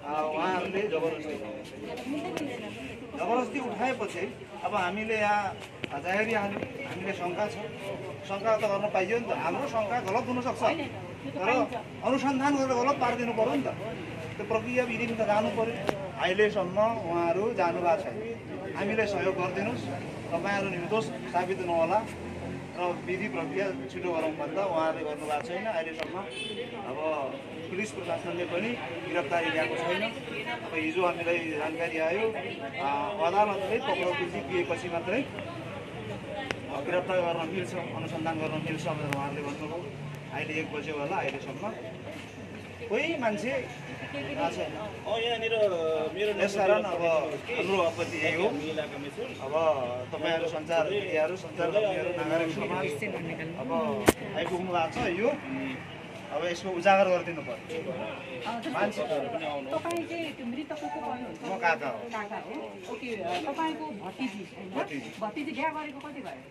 उहाँहरूले जबरजस्ती जबरजस्ती उठाएपछि अब हामीले यहाँ जाहेरी हामीले शङ्का छ। शङ्का त गर्न पाइयो नि त। हाम्रो शङ्का गलत हुनसक्छ। तर अनुसन्धान गरेर गलत पारिदिनु पऱ्यो नि त। त्यो प्रक्रिया विधिमा त जानु पऱ्यो अहिलेसम्म उहाँहरू जानुभएको छैन। हामीले सहयोग गरिदिनुहोस्। तपाईँहरू निर्दोष साबित हुनुहोला र विधि प्रक्रिया छिटो गरौँ भन्दा उहाँहरूले गर्नुभएको छैन। अहिलेसम्म अब पुलिस प्रशासनले पनि गिरफ्तारी ल्याएको छैन। अब हिजो हामीलाई जानकारी आयो अदालतले पक्राउ दिएपछि मात्रै गिरफ्तार गर्न मिल्छ अनुसन्धान गर्न मिल्छ भनेर उहाँहरूले भन्नुभयो। अहिले एक बज्यो होला अहिलेसम्म कोही मान्छे यहाँनिर मेरो यसकारण अब हाम्रो आपत्ति यही हो। अब तपाईँहरू सञ्चार मिडियाहरू सञ्चारकर्मीहरू नागरिक समाज। अब आइपुग्नु भएको छ यो। अब यसको उजागर गरिदिनु पर्यो। मान्छे। तपाईँ चाहिँ त्यो मृतकको को भन्नुहुन्छ। म काका हो। काका हो। ओके तपाईँको भतिजी होइन? भतिजी। भतिजी बिहा गरेको कति भयो?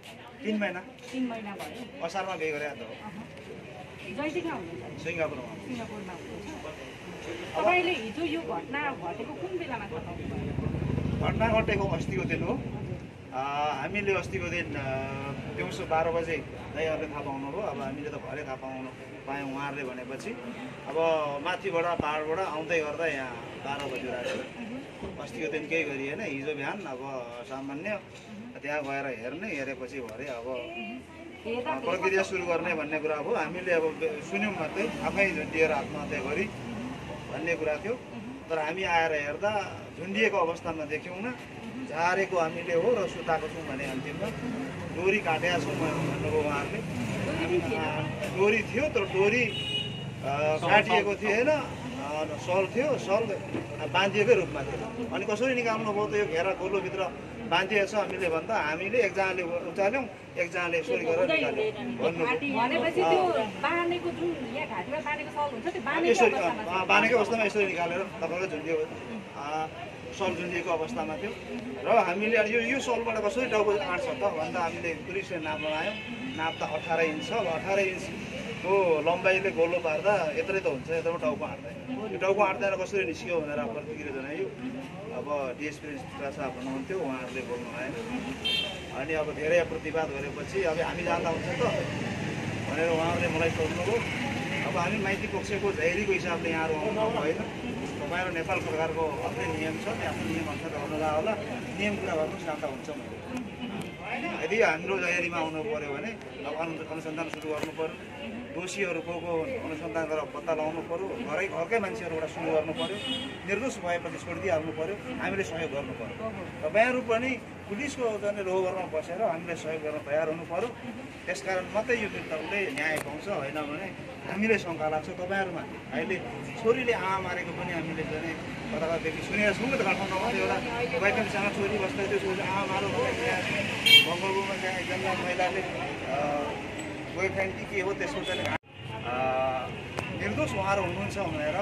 तिन महिना। तिन महिना भयो। असारमा बिहे त हो। हुनुहुन्छ? सिङ्गापुरमा। सिङ्गापुरमा हुनुहुन्छ। तपाईँले हिजो यो घटना घटेको कुन बेलामा थाहा घटना घटेको अस्तिको दिन हो। हामीले अस्तिको दिन दिउँसो बाह्र बजे दाइहरूले थाहा पाउनुभयो। अब हामीले त भरे थाहा पाउनु पायौँ उहाँहरूले भनेपछि। अब माथिबाट पाहाडबाट आउँदै गर्दा यहाँ बाह्र बजी राख्यो अस्तिको दिन केही गरिएन। हिजो बिहान अब सामान्य त्यहाँ गएर हेर्ने हेरेपछि भरे अब प्रक्रिया सुरु गर्ने भन्ने कुरा हो हामीले अब सुन्यौँ मात्रै। आफै झुन्डिएर आत्महत्या गरी भन्ने कुरा थियो। तर हामी आएर हेर्दा झुन्डिएको अवस्थामा देख्यौँ न झारेको हामीले हो र सुताएको छौँ भने अन्तिममा। डोरी काटेका छौँ भन्नुभयो उहाँहरूले। डोरी थियो तर डोरी काटिएको थिएन अ, सल थियो सल बाँधिएकै रूपमा थियो। अनि कसरी निकाल्नु भयो त यो घेरा गोलोभित्र बाँधिएको छ हामीले भन्दा हामीले एकजनाले उचाल्यौँ एकजनाले यसरी गरेर निकाल्यौँ। बाँधेको अवस्थामा यसरी निकालेर तपाईँको झुन्डियो अँ, सल झुन्डिएको अवस्थामा थियो। र हामीले यो यो सलबाट कसरी टाउको आँट्छ त? भन्दा हामीले पुलिसले नाप लगायौँ। नाप्दा अठार इन्च छ। अठार इन्चको लम्बाइले गोलो पार्दा यत्रै त हुन्छ। यत्रो टाउको आँट्दैन। यो टाउको आँट्दैन कसरी निस्क्यो भनेर प्रतिक्रिया जनायो अब डिएसपी साहब हुनुहुन्थ्यो उहाँहरूले बोल्नु आएन अनि अब धेरै प्रतिवाद गरेपछि अब हामी जाँदा हुन्छ त भनेर उहाँहरूले मलाई सोध्नुभयो। अब हामी माइती पक्षको झैरीको हिसाबले यहाँहरू आउनु भएन तपाईँहरू नेपाल सरकारको आफ्नै नियम छ आफ्नो नियम अनुसार गर्नुभयो होला। नियम कुरा गर्नुहोस् जाँदा हुन्छ भनेर। यदि हाम्रो जयरीमा आउनु पऱ्यो भने अनुसन्धान सुरु गर्नु पऱ्यो दोषीहरू को को हुन् अनुसन्धान गरेर पत्ता लगाउनु पऱ्यो घरै घरकै मान्छेहरूबाट सुरु गर्नु पऱ्यो निर्दोष भएपछि छोडिदिइहाल्नु पऱ्यो हामीले सहयोग गर्नु पऱ्यो तपाईँहरू पनि पुलिसको जाने रोगरमा बसेर हामीले सहयोग गर्न तयार हुनु पऱ्यो त्यसकारण मात्रै यो मृतकले न्याय पाउँछ होइन भने हामीले शङ्का लाग्छ तपाईँहरूमा। अहिले छोरीले आमा मारेको पनि हामीले जाने कता कतादेखि सुनेका छौँ त काठमाडौँमा एउटा वैकल्पसँग छोरी बस्दा त्यो छोरी आमा मारो बङ्गलुरुमा त्यहाँ एकजना महिलाले बोयफ्रेन्ड कि हो त्यसको चाहिँ निर्दोष उहाँहरू हुनुहुन्छ भनेर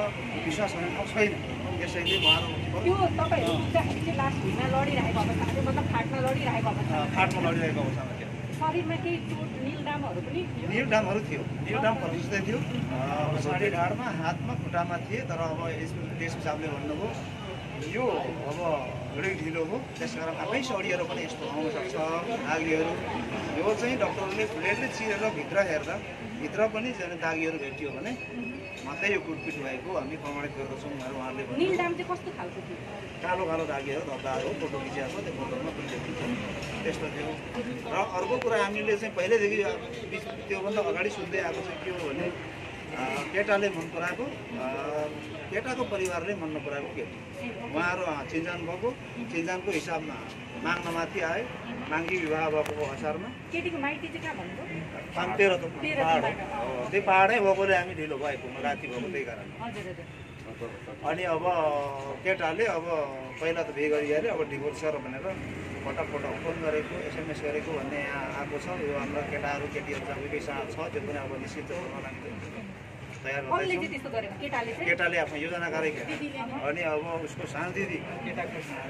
विश्वास हुनु छैन। यसैले उहाँहरू त्यो तपाईँहरू पुग्दाखेरि चाहिँ लास्ट भुइँमा लडिरहेको अवस्था थियो मतलब फाट्न लडिरहेको अवस्था। अ, फाटमा लडिरहेको अवस्थामा थियो शरीरमा केही चोट निलडामहरू पनि थियो? निलडामहरू थियो। निलडाम साढे ढाडमा हातमा खुट्टामा थिए तर अब यसको देश हिसाबले भन्नुभयो यो अब धेरै ढिलो हो? त्यसकारण आफै सडिएर पनि यस्तो आउनसक्छ दागीहरू। यो चाहिँ डक्टरले ब्लेडले चिरेर भित्र हेर्दा भित्र पनि जाने दागीहरू भेटियो भने मात्रै यो कुटपिट भएको हामी प्रमाणित गर्दछौँ उहाँहरूले कस्तो खालको थियो? कालो कालो दागीहरू धब्दाहरू फोटो खिचिएको त्यो फोटोमा पनि देखिन्छ त्यस्तो थियो। र अर्को कुरा हामीले चाहिँ पहिल्यैदेखि त्योभन्दा अगाडि सुन्दै आएको चाहिँ के हो भने केटाले मन पराएको केटाको परिवारले मन नपराएको केटी। उहाँहरू चिन्जान भएको चिन्जानको हिसाबमा माग्न माथि आयो माङ्गी विवाह भएको असारमा। केटीको माइती चाहिँ कहाँ भन्नुभयो? पाँच तेह्र पाहाड तिनबाट। हो त्यो पाहाडै भएकोले हामी ढिलो भएको राति भएको त्यही कारण अनि अब केटाले अब पहिला त बिहे गरिहाल्यो अब डिभोर्स गर भनेर पटक फोन गरेको एसएमएस गरेको भन्ने यहाँ आएको छ। यो हाम्रो केटाहरू केटीहरू सबैकै साथ छ त्यो पनि अब निश्चित हामी तयार चाहिँ गर्दैछौँ केटाले चाहिँ? आफ्नो योजना गरेको? अनि अब उसको सानो दिदी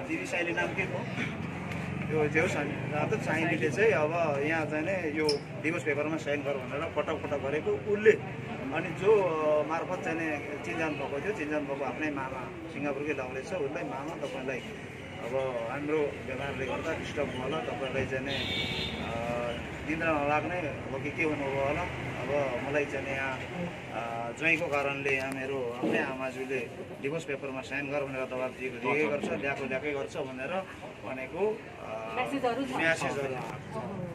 दिदी साइली नाम के हो? यो जे अनि अन्त साइलीले चाहिँ अब यहाँ चाहिँ नै यो डिभोर्स पेपरमा साइन गर भनेर पटक पटक गरेको उसले। अनि जो मार्फत चाहिँ नि चिन्जान भएको थियो चिन्जान भएको आफ्नै मामा सिङ्गापुरकै दाउले छ उसलाई मामा तपाईँलाई अब हाम्रो व्यवहारले गर्दा डिस्टर्ब भयो होला तपाईँलाई चाहिँ नि निन्द्रा नलाग्ने अब के के हुनुभयो होला अब मलाई चाहिँ यहाँ ज्वाइँको कारणले यहाँ मेरो आफ्नै आमाजुले डिभोर्स पेपरमा साइन गर भनेर दबाब दिएको दिएकै गर्छ ल्याएको ल्याएकै गर्छ भनेर भनेको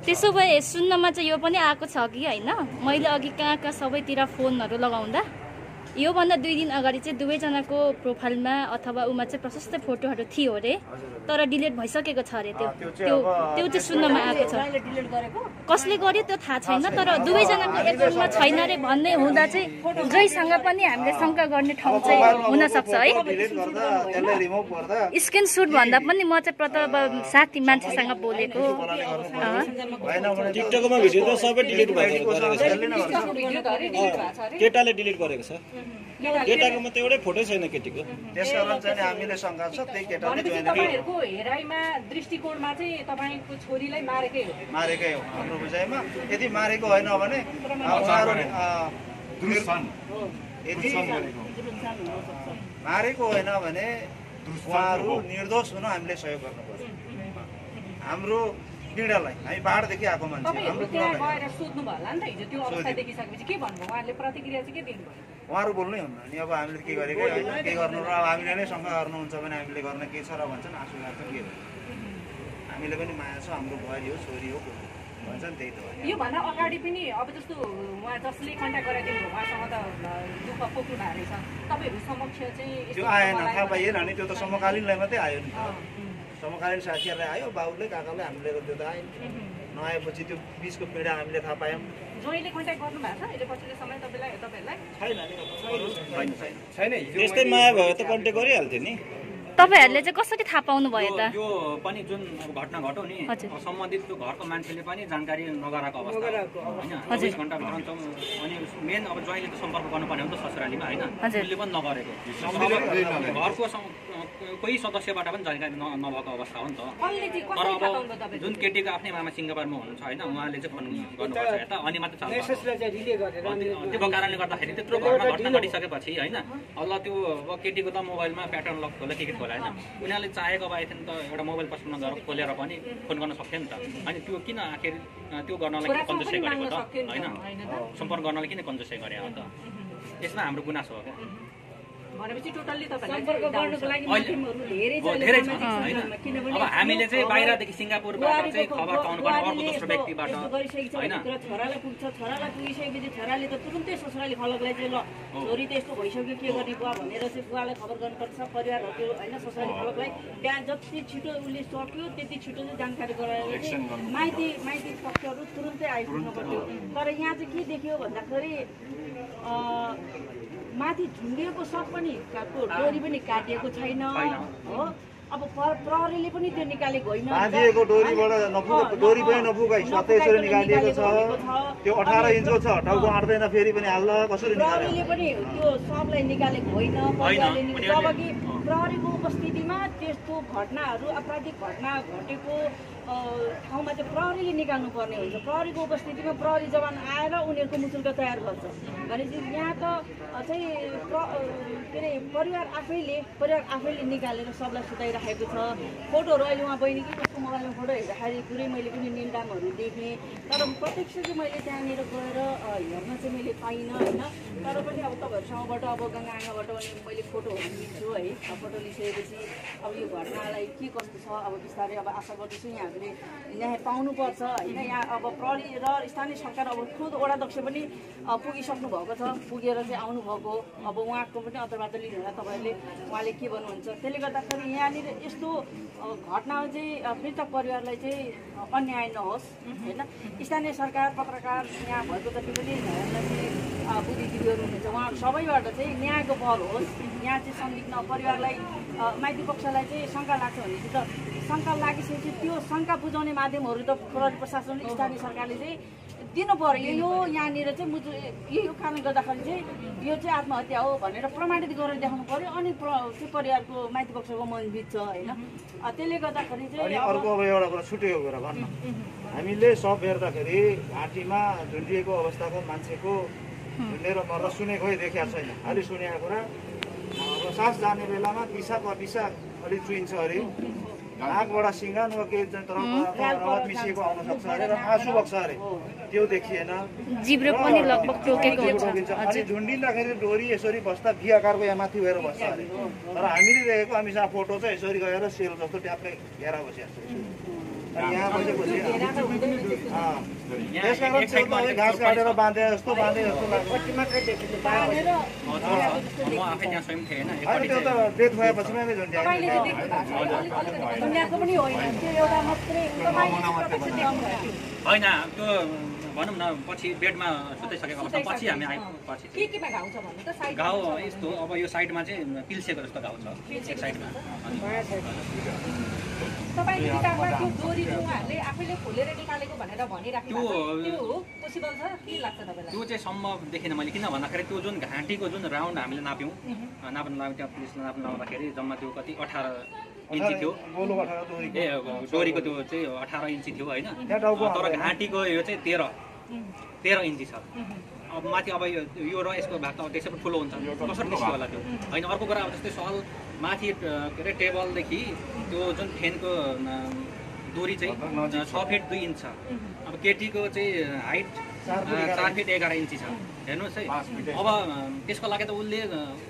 त्यसो भए सुन्नमा चाहिँ यो पनि आएको छ कि होइन? मैले अघि कहाँ कहाँ सबैतिर फोनहरू लगाउँदा? योभन्दा दुई दिन अगाडि चाहिँ दुवैजनाको प्रोफाइलमा अथवा उमा चाहिँ प्रशस्त फोटोहरू थियो अरे। तर डिलिट भइसकेको छ अरे त्यो। त्यो चाहिँ त्यो चाहिँ सुन्नमा आएको छ। कसले गर्यो त्यो थाहा छैन तर दुवैजनाको एकाउन्टमा छैन अरे भन्ने हुँदा चाहिँ जयसँग पनि हामीले शङ्का गर्ने ठाउँ चाहिँ हुनसक्छ है। गर्दा स्क्रिनसुट भन्दा पनि म चाहिँ प्रत साथी मान्छेसँग बोलेको। केटाले डिलिट गरेको छ। केटाको मात्रै एउटै फोटो छैन केटीको। त्यसकारण चाहिँ नि हामीले शङ्का छ त्यही केटाले तपाईँहरूको हेराइमा दृष्टिकोणमा चाहिँ तपाईँको छोरीलाई मारेकै हो। मारेकै हो हाम्रो बुझाइमा। यदि मारेको होइन भने यदि मारेको होइन भने उहाँहरू निर्दोष हुन हामीले सहयोग गर्नु पर्छ हाम्रो पीडालाई। हामी बाढदेखि आएको मान्छे। त उहाँहरू बोल्नै हुन्न। अनि अब हामीले के गरेकै होइन के गर्नु र अब हामीले नै शङ्का गर्नुहुन्छ भने हामीले गर्न के छ र भन्छन् आँसु लाग्छ के हो। हामीले पनि माया छ हाम्रो बुहारी हो छोरी हो भन्छन् त्यही त। योभन्दा अगाडि पनि अब जस्तो उहाँ जसले कन्ट्याक्ट गराइदिनु उहाँसँग त दुःख पोख्नु भएको रहेछ तपाईँहरू समक्ष चाहिँ त्यो आएन थाहा पाइएन नि त्यो त समकालीनलाई मात्रै आयो नि उम्, समकालीन साथीहरूलाई आयो बाबुले काकाले हामीले त त्यो त आएन नआएपछि त्यो बिचको पीडा हामीले थाहा पायौँ छैन छैन छैन त्यस्तै माया भयो त कन्ट्याक्ट गरिहाल्थ्यो नि तपाईँहरूले चाहिँ कसरी थाहा पाउनु भयो त? यो पनि जुन घटना घट्यो नि। सम्बन्धित त्यो घरको मान्छेले पनि जानकारी नगराएको अवस्था। होइन। चौबिस घन्टा भित्र अनि मेन अब ज्वाइँले त सम्पर्क गर्नुपर्ने हो नि त ससुरालीमा होइन। उसले पनि नगरेको। घरको कोही सदस्यबाट पनि जानकारी नभएको अवस्था हो नि त। तर अब जुन केटीको आफ्नै मामा सिङ्गापुरमा हुनुहुन्छ होइन उहाँले चाहिँ फोन गर्नुपर्छ यता अनि मात्रै त्यो कारणले गर्दाखेरि त्यत्रो घरमा घटना घटिसकेपछि होइन अल्ल त्यो अब केटीको त मोबाइलमा प्याटर्न लक खोला के के खोला होइन उनीहरूले चाहेको भए थियो नि त एउटा मोबाइल पसलमा गएर खोलेर पनि फोन गर्न सक्थ्यो नि त। अनि त्यो किन आखिर त्यो गर्नलाई किन कन्जुसै गरेको त? होइन? सम्पर्क गर्नलाई किन कन्जुसै गरे हो त? यसमा हाम्रो गुनासो हो क्या? भनेपछि टोटल्ली तपाईँलाई अब हामीले चाहिँ बाहिरदेखि सिङ्गापुरबाट चाहिँ खबर खबर- पाउनु पर्ने अर्को दोस्रो व्यक्तिबाट होइन। छोरालाई पुग्छ। छोरालाई पुगिसकेपछि छोराले त तुरुन्तै ससुराली खलकलाई चाहिँ ल छोरी त यस्तो भइसक्यो के गर्ने बुवा? भनेर चाहिँ बुवालाई खबर गर्नुपर्छ। परिवारहरू होइन ससुराली खलकलाई बिहान जति छिटो उसले सक्यो त्यति छिटो चाहिँ जानकारी गराएर माइती माइती पक्षहरू तुरुन्तै आइपुग्नु पर्थ्यो तर यहाँ चाहिँ के देखियो भन्दाखेरि अँ, माथि झुन्डिएको सब पनि डोरी पनि काटिएको छैन हो? अब प्र- प्रहरीले पनि त्यो निकालेको होइन डोरी पनि नपुगाइ यसरी निकालिएको छ। निकालेको छ। त्यो अठार इन्चको छ टाउको आँट्दैन फेरि पनि हाल्दा कसरी निकाल्यो? प्रहरीले पनि त्यो सबलाई निकालेको होइन जब कि प्रहरीको उपस्थितिमा त्यस्तो घटनाहरू आपराधिक घटना घटेको ठाउँमा चाहिँ प्रहरीले निकाल्नु पर्ने हुन्छ। प्रहरीको उपस्थितिमा प्रहरी जवान आएर उनीहरूको मुसुल्क तयार गर्छ। भनेपछि यहाँ त चाहिँ प्र के अरे परिवार आफैले परिवार आफैले निकालेर सबलाई सुताइराखेको छ। फोटोहरू अहिले उहाँ बहिनीकै मोबाइलमा फोटो हेर्दाखेरि पुरै मैले पनि निन्दामहरू देखेँ। तर प्रत्यक्ष चाहिँ मैले त्यहाँनिर गएर हेर्न चाहिँ मैले पाइनँ होइन? तर पनि अब तपाईँहरूसँगबाट अब गङ्गा आँगाबाट मैले फोटोहरू लिन्छु है। फोटो लिइसकेपछि अब यो घटनालाई के कस्तो छ अब बिस्तारै अब आशा गर्दैछु यहाँहरूले न्याय पाउनुपर्छ होइन? यहाँ अब प्रहरी र स्थानीय सरकार अब खुद वडाध्यक्ष पनि पुगिसक्नु भएको छ। पुगेर चाहिँ आउनुभएको। अब उहाँको पनि अन्तर्वार्ता लिनु होला तपाईँहरूले। उहाँले के भन्नुहुन्छ? त्यसले गर्दाखेरि यहाँनिर यस्तो घटना चाहिँ मृतक परिवारलाई चाहिँ अन्याय नहोस् होइन? स्थानीय सरकार पत्रकार यहाँ भएको जति पनि बुद्धिजीवीहरू हुनुहुन्छ। उहाँहरू सबैबाट चाहिँ न्यायको पहल होस्। यहाँ चाहिँ संदिग्ध परिवारलाई माइती पक्षलाई चाहिँ शङ्का लाग्छ भनेपछि त शङ्का लागिसकेपछि त्यो शङ्का बुझाउने माध्यमहरू त प्रहरी प्रशासन स्थानीय सरकारले चाहिँ दिनु पर्यो यो यहाँनिर चाहिँ मुजु यो यो कारण गर्दाखेरि चाहिँ यो चाहिँ आत्महत्या हो भनेर प्रमाणित गरेर देखाउनु पर्यो। अनि त्यो परिवारको माइती पक्षको मन बित्छ होइन? त्यसले गर्दाखेरि चाहिँ अर्को अब एउटा कुरा छुटेको कुरा भन्न। हामीले सब हेर्दाखेरि घाँटीमा झुन्डिएको अवस्थाको मान्छेको झुन्डेर मर्दा सुनेकै देखेको छैन। अलि सुनेको कुरा अब सास जाने बेलामा पिसाब पिसाब अलिक चुइन्छ अरे। नाकबाट सिङ्गान वा केही चाहिँ तर रगत मिसिएको आउन सक्छ अरे र आँसु बग्छ अरे। त्यो देखिएन। जिब्रो पनि लगभग टोकेको हुन्छ? अनि झुन्डिँदाखेरि डोरी यसरी बस्दा भी आकारको यहाँ माथि गएर बस्छ अरे। तर हामीले देखेको हामीसँग फोटो चाहिँ यसरी गएर सेल जस्तो ट्याप्पै घेरा बसिरहेको छ अनि यहाँ बसेपछि घेरा त हुँदैन त्यस्तो। अँ, त्यस कारण त्यो त है घाँस काटेर बाँधे जस्तो बाँधे जस्तो लाग्छ त्यो त डेथ होइन त्यो भनौँ न पछि बेडमा सुताइसकेको अवस्था पछि हामी केमा घाउ यस्तो अब यो साइडमा चाहिँ पिल्सेको जस्तो घाउ छ साइडमा तपाईँले किताबमा त्यो डोरी चाहिँ उहाँहरूले आफैले खोलेर निकालेको भनेर भनिराख्नु। त्यो- हो पोसिबल छ? के लाग्छ तपाईँलाई? त्यो चाहिँ सम्भव देखिनँ मैले किन भन्दाखेरि त्यो जुन घाँटीको जुन राउन्ड हामीले नाप्यौँ नाप्नु लाग्यो त्यहाँ पुलिसले नाप्नु लाउँदाखेरि जम्मा त्यो कति अठार इन्ची थियो। ए डोरीको त्यो चाहिँ अठार इन्ची थियो होइन। तर। घाँटीको यो चाहिँ तेह्र तेह्र इन्ची छ। अब माथि अब यो यो र यसको भाग त अब त्यसै पनि ठुलो हुन्छ कसरी निस्क्यो होला त्यो? होइन अर्को कुरा अब जस्तै सल माथि के अरे टेबलदेखि त्यो जुन फेनको दोरी चाहिँ छ फिट दुई इन्च छ। अब केटीको चाहिँ हाइट चार फिट एघार इन्ची। छ। हेर्नुहोस् है। अब त्यसको लागि त उसले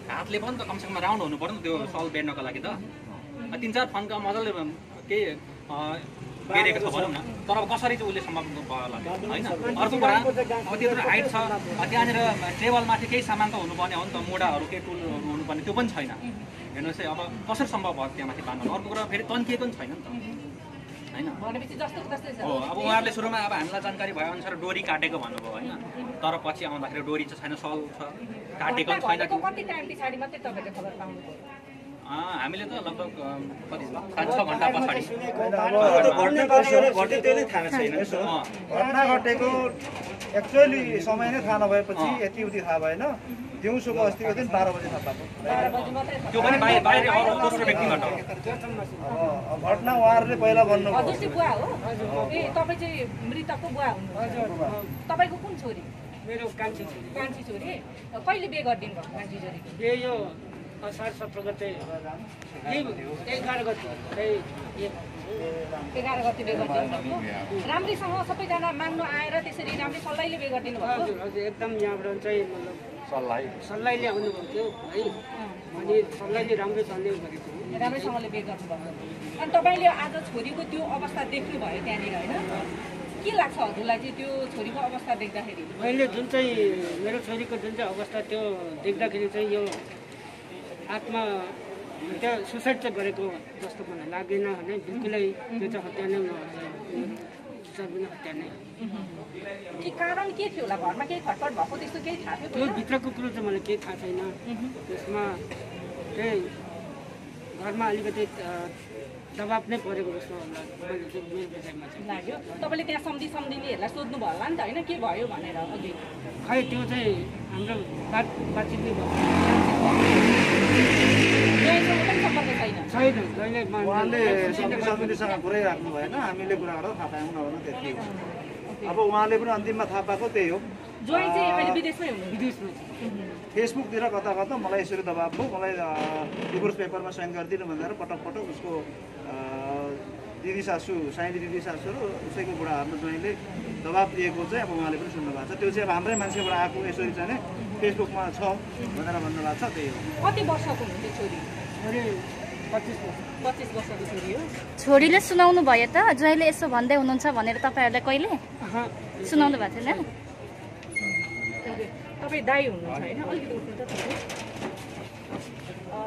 हातले पनि त कमसेकम राउन्ड हुनु पर्यो नि त्यो सल बेर्नको लागि त। तिन चार फन्का मजाले केही बेरेको छ भनौँ न। तर अब कसरी चाहिँ उसले सम्भव भयो होला होइन? अर्को कुरा अब त्यत्रो हाइट छ त्यहाँनिर टेबलमाथि केही सामान त हुनुपर्ने हो नि त मुढाहरू केही टुलहरू हुनुपर्ने त्यो पनि छैन। हेर्नुहोस् है अब कसरी सम्भव भयो त्यहाँमाथि बाँध्नु? अर्को कुरा फेरि तन्किएको पनि छैन नि त। होइन? हो अब उहाँहरूले सुरुमा अब हामीलाई जानकारी भएअनुसार डोरी काटेको भन्नुभयो होइन। तर पछि आउँदाखेरि डोरी चाहिँ छैन सल छ। काटेको छैन। हामीले त लगभग कति पाँच छ घन्टा पछाडि। घटना घटेको एक्चुअली समय नै थाहा नभएपछि यति उति थाहा भएन। दिउँसोको अस्तिको दिन बाह्र बजी थाहा पाएको। त्यो पनि बाहिर बाहिर अरू दोस्रो व्यक्तिबाट हो। अब घटना उहाँहरूले पहिला भन्नुभयो। चाहिँ बुवा हो। ए तपाईँ चाहिँ मृतकको बुवा हुनुहुन्छ। तपाईँको कुन छोरी? मेरो कान्छी छोरी। कान्छी छोरी। कहिले बिहे गरिदिनु भयो कान्छी छोरीको बिहे यो असार सत्र गते एघार गते एघार गति राम्रैसँग सबैजना माग्नु आएर त्यसरी राम्रै सल्लाहले बिहे गरिदिनु भएको हजुर हजुर एकदम यहाँबाट चाहिँ मतलब सल्लाह सल्लाहले आउनुभएको थियो है अनि सल्लाहले राम्रोसँगले गरेको हो राम्रैसँगले बिहे गर्नुभएको अनि तपाईँले आज छोरीको त्यो अवस्था देख्नुभयो त्यहाँनिर होइन के लाग्छ हजुरलाई चाहिँ त्यो छोरीको अवस्था देख्दाखेरि मैले जुन चाहिँ मेरो छोरीको जुन चाहिँ अवस्था त्यो देख्दाखेरि चाहिँ यो आत्मा त्यो सुसाइड चाहिँ गरेको जस्तो मलाई लागेन होइन? बिल्कुलै त्यो चाहिँ हत्या नै हत्या नै हो। के कारण के थियो होला? घरमा केही खटपट भएको त्यस्तो केही थाहा थियो त्यो? भित्रको कुरो चाहिँ मलाई केही थाहा छैन। त्यसमा त्यही घरमा अलिकति दबाब नै परेको जस्तो लाग्यो। तपाईँले त्यहाँ सम्धि सम्धिनीहरूलाई सोध्नु भयो होला नि त होइन? के भयो भनेर अघि? खै त्यो चाहिँ हाम्रो बात बातचित नै भयो। उहाँले सबै समितिसँग कुरै राख्नु भएन हामीले कुरा गर्दा थाहा पायौँ नभन त्यति हो। अब उहाँले पनि अन्तिममा थाहा पाएको त्यही हो। ज्वाइँ चाहिँ अहिले विदेशमै हुनुहुन्छ। विदेशमा। छ। फेसबुकतिर कता कता मलाई यसरी दबाब भयो मलाई रिपोर्ट पेपरमा साइन गरिदिनु भनेर पटक पटक उसको दिदी सासू साइली दिदी सासू र उसैको बुढाहरू ज्वाइँले दबाब दिएको चाहिँ अब उहाँले पनि सुन्नु भएको छ। त्यो चाहिँ अब हाम्रै मान्छेबाट आएको यसरी चाहिँ फेसबुकमा छ भनेर भन्नुभएको छ त्यही हो। कति वर्षको हुन्थ्यो छोरी? छोरी पच्चिस वर्ष। पच्चिस वर्षको छोरी हो। छोरीले सुनाउनु भयो त। ज्वाइँले यसो भन्दै हुनुहुन्छ भनेर तपाईँहरूलाई कहिले सुनाउनु भएको थिएन? तपाईँ दाई हुनुहुन्छ होइन? अलिकति उठ्नु त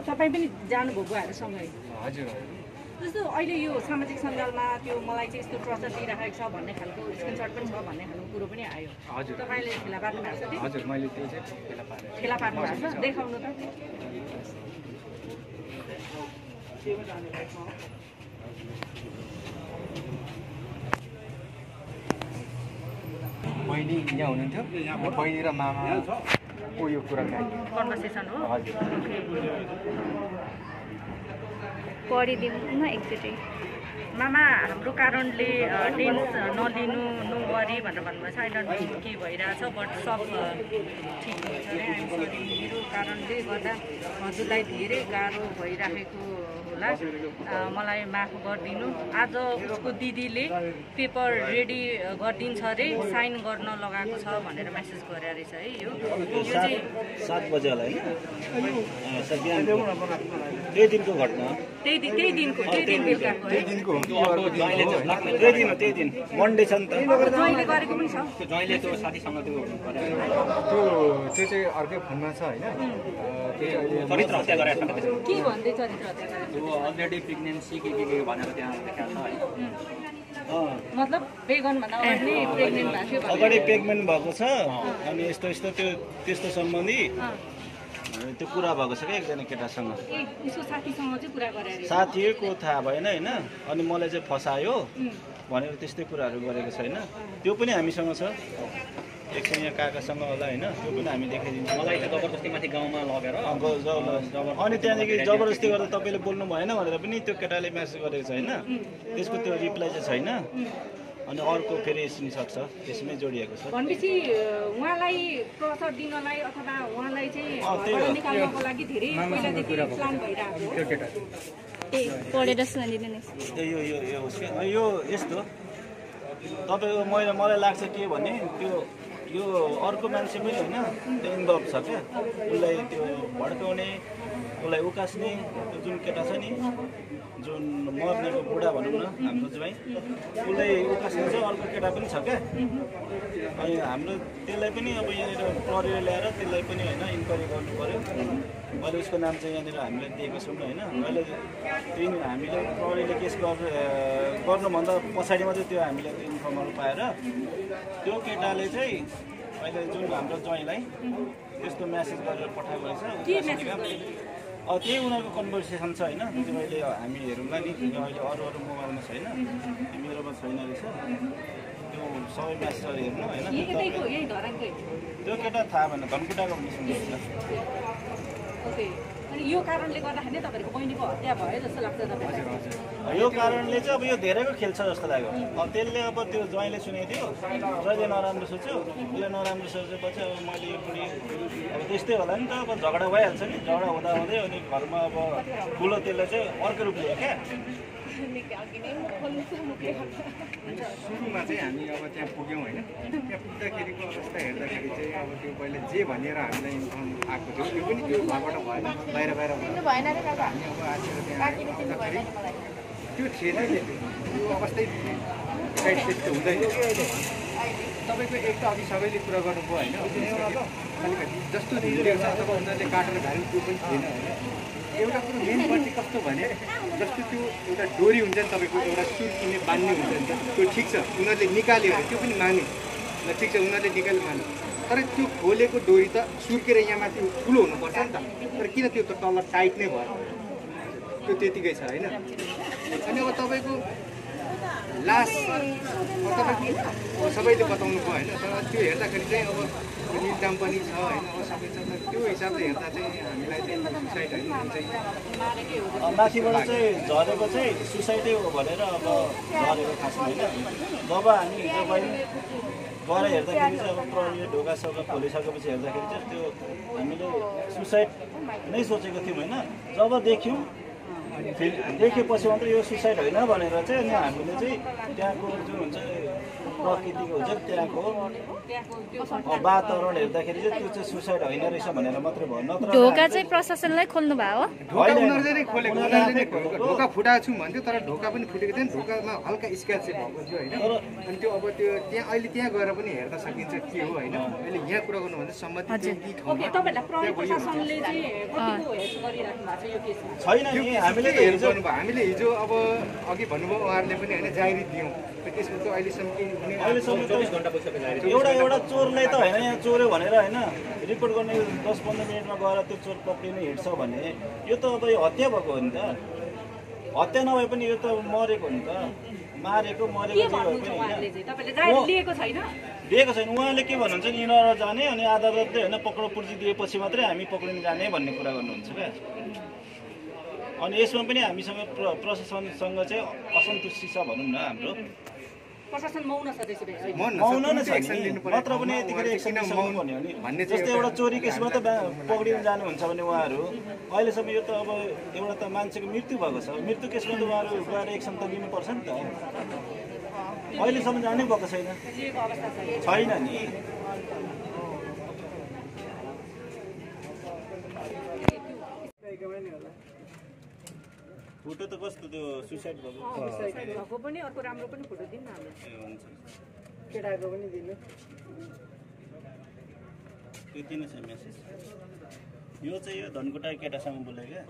तपाईँ। पनि जानुभयो बुवाहरूसँगै हजुर। जस्तो अहिले यो सामाजिक सञ्जालमा त्यो मलाई चाहिँ यस्तो टर्चर दिइराखेको छ भन्ने खालको स्क्रिनसट पनि छ भन्ने खालको कुरो पनि आयो। हजुर। तपाईँले फेला पार्नु भएको छ। फेला पार्नु भएको छ? देखाउनु त। बहिनी यहाँ हुनुहुन्थ्यो? बहिनी र मामाको यो कुराकानी कन्भर्सेसन हो। हजुर। पढिदिनु न एकचोटि। मामा हाम्रो कारणले टेन्स नलिनु नो वरी भनेर भन्नुभएछ नो के भइरहेछ बट सब ठिक हुन्छ सरी मेरो कारणले गर्दा हजुरलाई धेरै गाह्रो भइराखेको होला। मलाई माफ गरिदिनु। आज उसको दिदीले पेपर रेडी गरिदिन्छ अरे साइन गर्न लगाएको छ भनेर मेसेज गरे रहेछ है यो। चाहिँ सात बजे होला होइन? दिनको घटना। त्यही दिन त्यही दिनको त्यही दिन बेलुकाको है। त्यो अर्को ज्वाइँले चाहिँ। लाग्ने त्यही दिन हो त्यही दिन। मन्डे छ नि त। ज्वाइँले गरेको पनि छ। त्यो ज्वाइँले त्यो साथीसँग त्यो गरेर त्यो त्यो चाहिँ अर्कै फोनमा छ होइन। अ, त्यो चाहिँ अहिले चरित्र हत्या गरेर छ त्यसमा। के भन्दै चरित्र हत्या गरेको? त्यो अलरेडी प्रेग्नेन्सी के के के भनेर त्यहाँ देखाएको छ है। अँ, मतलब बेगन भन्दा अगाडि नै प्रेग्नेन्ट भएको थियो भनेर। अगाडि पेगमेन्ट भएको छ। अनि यस्तो यस्तो त्यो त्यस्तो सम्बन्धी। त्यो कुरा भएको छ क्या एकजना केटासँग। ए उसको साथीसँग चाहिँ कुरा गरे अरे साथीको थाहा भएन होइन? अनि मलाई चाहिँ फसायो। भनेर त्यस्तै कुराहरू गरेको छैन त्यो पनि हामीसँग छ। एकछिन यहाँ काकासँग होला होइन? त्यो पनि हामी देखाइदिन्छौँ। मलाई गाउँमा लगेर। अनि त्यहाँदेखि जबरजस्ती गर्दा तपाईँले बोल्नु भएन भनेर पनि त्यो केटाले म्यासेज गरेको छ होइन? त्यसको त्यो रिप्लाई चाहिँ छैन। अनि अर्को फेरि सक्छ त्यसमै जोडिएको छ। भनेपछि उहाँलाई प्रसर दिनलाई अथवा उहाँलाई चाहिँ निकाल्नको लागि धेरै पहिलादेखि प्लान भइरहेको त्यही पढेर ए, यो यो यो होस् यो यस्तो। तपाईँको मैले मलाई लाग्छ के भने त्यो यो अर्को मान्छे पनि होइन त्यो इन्भल्भ छ क्या। उसलाई त्यो भड्काउने उसलाई उकास्ने जुन केटा छ नि जुन मर्नेको बुढा भनौँ न हाम्रो ज्वाइँ उसलाई उकास्ने चाहिँ अर्को केटा पनि छ क्या। अनि हाम्रो त्यसलाई पनि अब यहाँनिर प्रहरीले ल्याएर त्यसलाई पनि होइन इन्क्वायरी गर्नु पऱ्यो मैले उसको नाम चाहिँ यहाँनिर हामीले दिएको छौँ होइन। मैले त्यो हामीले प्रहरीले केस गर गर्नुभन्दा पछाडि मात्रै त्यो हामीले इन्फर्महरू पाएर त्यो केटाले चाहिँ अहिले जुन हाम्रो ज्वाइँलाई त्यस्तो म्यासेज गरेर पठाएको रहेछ। त्यही उनीहरूको कन्भर्सेसन छ होइन? त्यो अहिले हामी हेरौँला नि अहिले अरू अरू मोबाइलमा छैन। मेरोमा छैन रहेछ। त्यो सबै म्यासेजहरू हेर्नु होइन। त्यो केटा थाहा भएन धनकुटाको भन्ने सुन्दैछ ओके। अनि यो कारणले गर्दाखेरि बहिनीको हत्या भयो जस्तो लाग्छ तपाईँलाई। यो कारणले चाहिँ अब यो धेरैको खेल छ जस्तो लाग्यो। अब त्यसले अब त्यो ज्वाइँले सुनेको थियो जहिले नराम्रो सोच्यो उसले नराम्रो सोचेपछि अब मैले यो बुढी अब त्यस्तै होला नि त अब झगडा भइहाल्छ नि झगडा हुँदा हुँदै अनि घरमा अब ठुलो त्यसले चाहिँ अर्को रूप लियो क्या। सुरुमा चाहिँ हामी अब त्यहाँ पुग्यौँ होइन। त्यहाँ पुग्दाखेरिको अवस्था हेर्दाखेरि चाहिँ अब त्यो पहिला जे भनेर हामीलाई इन्फर्म आएको थियो त्यो पनि त्यो घरबाट भएन बाहिर बाहिर भयो हामी अब आएर त्यहाँ त्यो थिएन नि त्यो। अवस्थै साइड त्यस्तो हुँदैन। तपाईँको एक त अघि सबैले कुरा गर्नुभयो होइन। अलिकति जस्तो हिँडेको छ अथवा उनीहरूले काटेर धार्ने त्यो पनि थिएन। होइन एउटा कुरो मेन पनि कस्तो भने जस्तो त्यो एउटा डोरी हुन्छ नि तपाईँको एउटा सुर्किने बान्ने हुन्छ नि त त्यो ठिक छ उनीहरूले निकाल्यो भने त्यो पनि मान्यो ल ठिक छ उनीहरूले निकाल्यो मान्यो तर त्यो खोलेको डोरी त सुर्केर यहाँ माथि ठुलो हुनुपर्छ नि त। तर किन त्यो त तल टाइट नै भयो? त्यो त्यतिकै छ होइन? अनि अब तपाईँको लास्ट तपाईँको सबैले बताउनु भयो होइन तर त्यो हेर्दाखेरि चाहिँ अब निदाम पनि छ होइन अब सबै छ त्यो हिसाबले हेर्दा चाहिँ हामीलाई चाहिँ सुसाइड होइन चाहिँ माथिबाट चाहिँ झरेको चाहिँ सुसाइडै हो भनेर अब झरेको खासमा होइन जब हामी हिजो गयौँ गएर हेर्दाखेरि चाहिँ अब प्रहरीले ढोका सौका खोलिसकेपछि हेर्दाखेरि चाहिँ त्यो हामीले सुसाइड नै सोचेको थियौँ होइन जब देख्यौँ देखेपछि मात्रै यो सुसाइड होइन भनेर चाहिँ अनि हामीले चाहिँ त्यहाँको जुन हुन्छ प्रकृतिको हुन्छ त्यहाँको वातावरण हेर्दाखेरि चाहिँ त्यो चाहिँ सुसाइड होइन रहेछ भनेर मात्रै भयो। नत्र ढोका चाहिँ प्रशासनलाई खोल्नु भयो हो। ढोका उनीहरूले नै खोलेको उनीहरूले नै खोलेको। ढोका फुटाएको छु भन्थ्यो तर ढोका पनि फुटेको थिएन। ढोकामा हल्का स्क्याच चाहिँ भएको थियो होइन। अनि त्यो अब त्यो त्यहाँ अहिले त्यहाँ गएर पनि हेर्न सकिन्छ के हो होइन। अहिले यहाँ कुरा गर्नुभन्दा सम्बन्धित चाहिँ चाहिँ छैन हामीले त गर्नुभयो? हामीले हिजो अब अघि भन्नुभयो उहाँहरूले पनि होइन जाहेरी दियौँ। र त्यसको त अहिलेसम्म केही हुने अहिलेसम्म एउटा एउटा चोरलाई त होइन यहाँ चोर्यो भनेर होइन। रिपोर्ट गर्ने दस पन्ध्र मिनटमा गएर त्यो चोर पक्रिनु हिँड्छ भने यो त अब यो हत्या भएको हो नि त। हत्या नभए पनि यो त मरेको हो नि त। मारेको के मरेको जे भए भन्नुहुन्छ पनि उहाँहरूले होइन चाहिँ? तपाईँले जाहेर लिएको छैन? दिएको छैन। उहाँले के भन्नुहुन्छ नि यिनीहरू जाने अनि अदालतले होइन पक्रो पुर्जी दिएपछि मात्रै हामी पक्रिनु जाने भन्ने कुरा गर्नुहुन्छ क्या। अनि यसमा पनि हामीसँग प्र प्रशासनसँग चाहिँ असन्तुष्टि छ भनौँ न हाम्रो। मौन नै छ नि। नत्र पनि यतिखेर भन्ने जस्तै एउटा चोरी केसमा त पक्रिनु जानुहुन्छ भने उहाँहरू। अहिलेसम्म यो त अब एउटा त मान्छेको मृत्यु भएको छ। मृत्यु केसमा त उहाँहरू गएर एक्सन त लिनुपर्छ नि त। अहिलेसम्म जानै भएको छैन। छैन नि। फोटो त कस्तो त्यो सुसाइड भएको? पनि अर्को राम्रो पनि फोटो दिउँ न हुन्छ। केटाको पनि दिनु। त्यति नै छ मेसेज यो चाहिँ यो धनकुटा केटासँग बोलेको क्या?